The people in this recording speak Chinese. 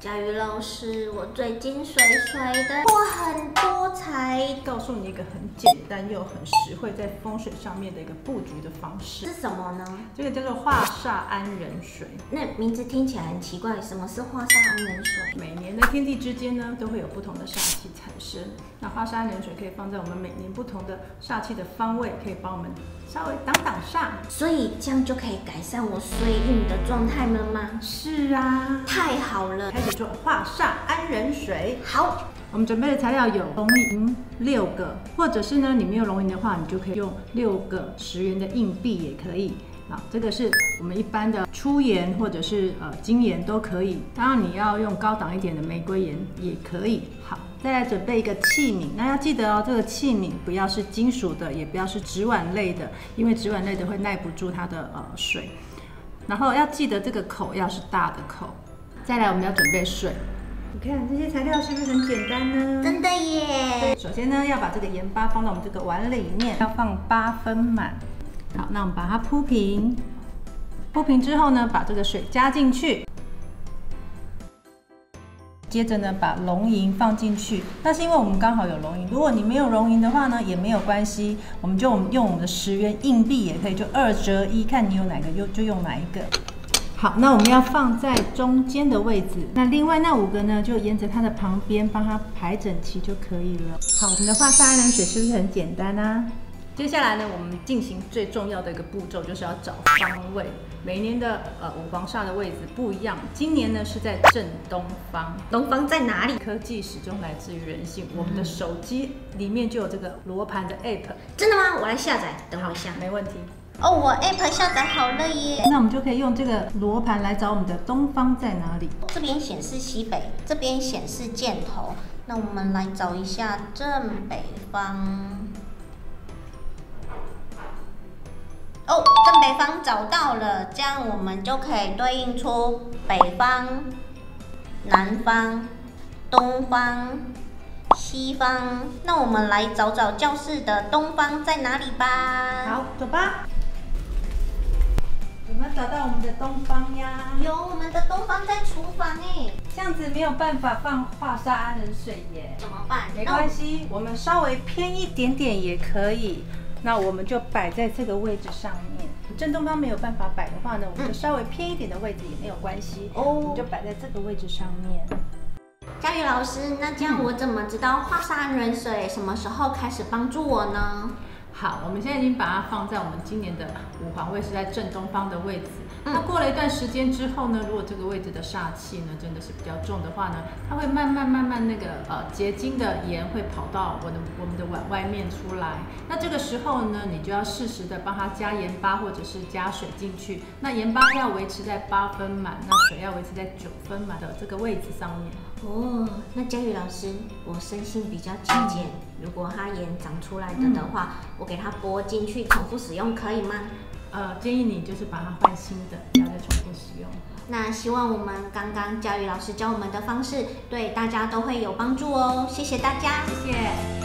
佳宇老师，我最近水水的，我很多才。告诉你一个很简单又很实惠，在风水上面的一个布局的方式。是什么呢？这个叫做化煞安人水。那名字听起来很奇怪，什么是化煞安人水？每年的天地之间呢，都会有不同的煞气产生。那化煞安人水可以放在我们每年不同的煞气的方位，可以帮我们稍微挡挡煞。所以这样就可以改善我衰运的状态了吗？是啊，太好了。开始做化煞安人水。好，我们准备的材料有龙银六个，或者是呢，你没有龙银的话，你就可以用六个十元的硬币也可以。好，这个是我们一般的粗盐或者是呃精盐都可以。当然你要用高档一点的玫瑰盐也可以。好，再来准备一个器皿，那要记得哦，这个器皿不要是金属的，也不要是纸碗类的，因为纸碗类的会耐不住它的呃水。然后要记得这个口要是大的口。再来，我们要准备水。你看这些材料是不是很简单呢？真的耶！首先呢，要把这个盐巴放到我们这个碗里面，要放八分满。好，那我们把它铺平。铺平之后呢，把这个水加进去。接着呢，把龙银放进去。那是因为我们刚好有龙银，如果你没有龙银的话呢，也没有关系，我们就用我们的十元硬币也可以，就二折一，看你有哪个用就用哪一个。好，那我们要放在中间的位置。那另外那五个呢，就沿着它的旁边帮它排整齐就可以了。好，我们的化煞安人水是不是很简单啊？接下来呢，我们进行最重要的一个步骤，就是要找方位。每年的呃五黄煞的位置不一样，今年呢是在正东方。东方在哪里？科技始终来自于人性，我们的手机里面就有这个罗盘的 app。真的吗？我来下载，等我一下。没问题。哦，我 app 下载好了耶。那我们就可以用这个罗盘来找我们的东方在哪里。这边显示西北，这边显示箭头。那我们来找一下正北方。哦，正北方找到了，这样我们就可以对应出北方、南方、东方、西方。那我们来找找教室的东方在哪里吧。好，走吧。东方呀？有，我们的东方在厨房哎。这样子没有办法放化煞安人水耶。怎么办？没关系，我们稍微偏一点点也可以。那我们就摆在这个位置上面。正东方没有办法摆的话呢，我们就稍微偏一点的位置也没有关系。哦，我们就摆在这个位置上面。佳宇老师，那这样我怎么知道化煞安人水什么时候开始帮助我呢？好，我们现在已经把它放在我们今年的五黄位是在正东方的位置。那过了一段时间之后呢，如果这个位置的煞气呢真的是比较重的话呢，它会慢慢慢慢那个呃结晶的盐会跑到我的我们的碗外面出来。那这个时候呢，你就要适时的帮它加盐巴或者是加水进去。那盐巴要维持在八分满，那水要维持在九分满的这个位置上面。哦，那佳宇老师，我生性比较节俭，如果它也长出来的的话，我给它拨进去重复使用可以吗？呃，建议你就是把它换新的，不要再重复使用。那希望我们刚刚教育老师教我们的方式，对大家都会有帮助哦。谢谢大家，谢谢。